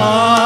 heart.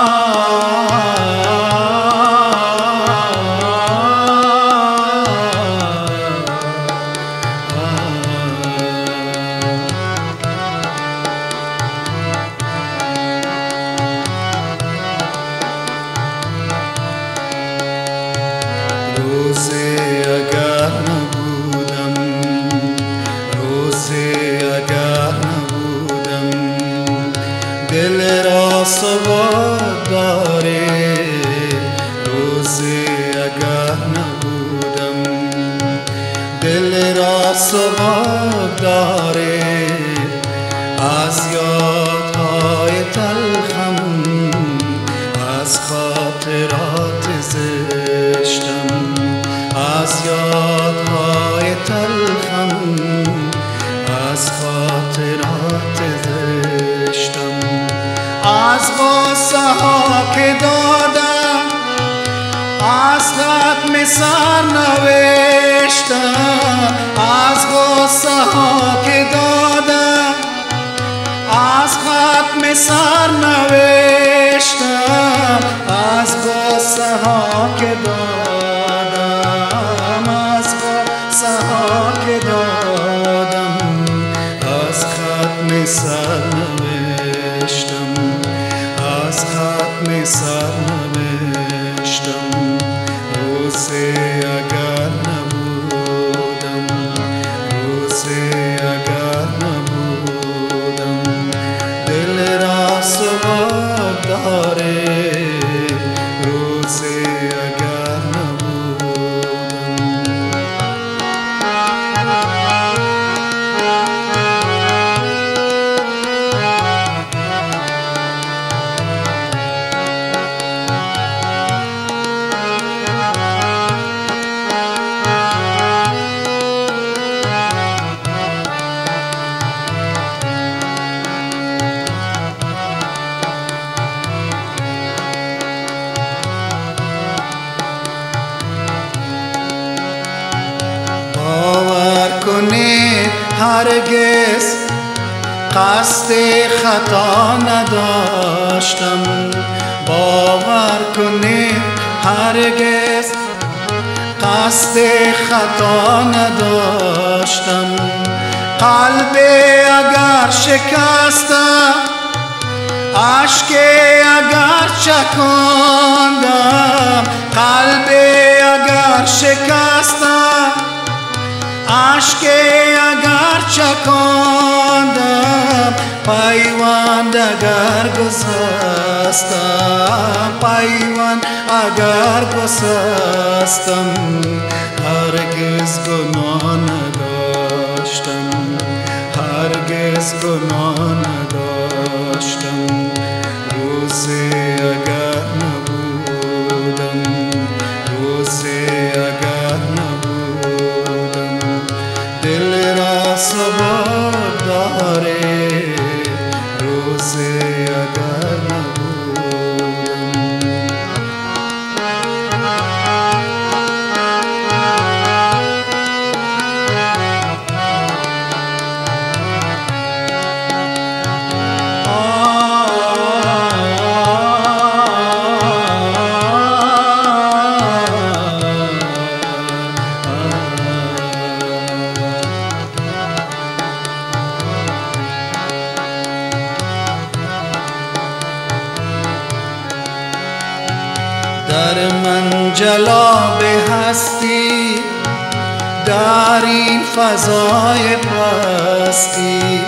Azhat mesar naveştan निसर्वे هرگز قصد خطا نداشتم. باور کنید هرگز قصد خطا نداشتم. قلب اگر شکستم عشق اگر چکاندم. قلب اگر شکستم اگر چکاندم پیوند اگر گسستم پیوند اگر گسستم هرگز گناه نداشتم هرگز گناه نداشتم Hare Krishna. در من جلاب هستی در این فضای پستی.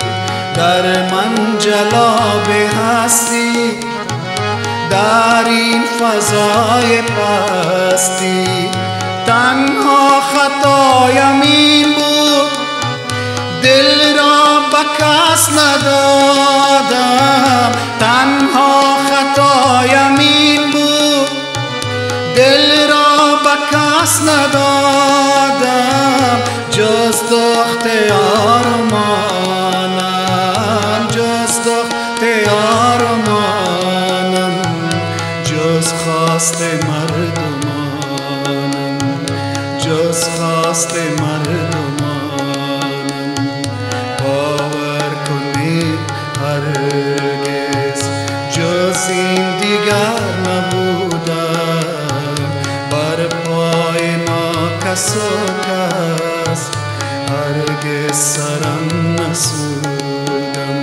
در من جلاب هستی در این فضای پستی. تنها خطایم این بود دل را به کس ندادم. تنها خطایم ندادم جز دخت آرمانم جز دخت آرمانم جز خواست مردمانم جز خواست مردمانم. sudam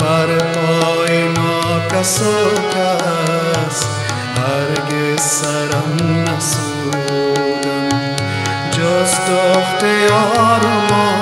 parpoi nota sokas arge saram nasudam sudam, doch te ormo